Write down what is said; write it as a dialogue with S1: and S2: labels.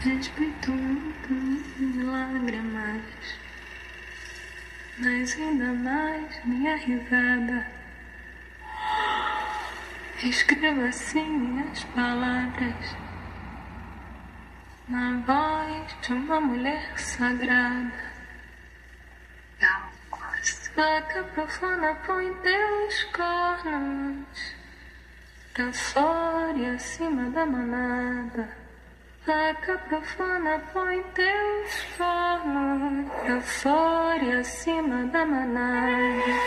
S1: Respeito muito lágrimas, mas ainda mais minha risada. Escrevo assim minhas palavras na voz de uma mulher sagrada. Vaca profana põe teus cornos pra fora e acima da manada. Vaca profana põe teus fora e acima da manada.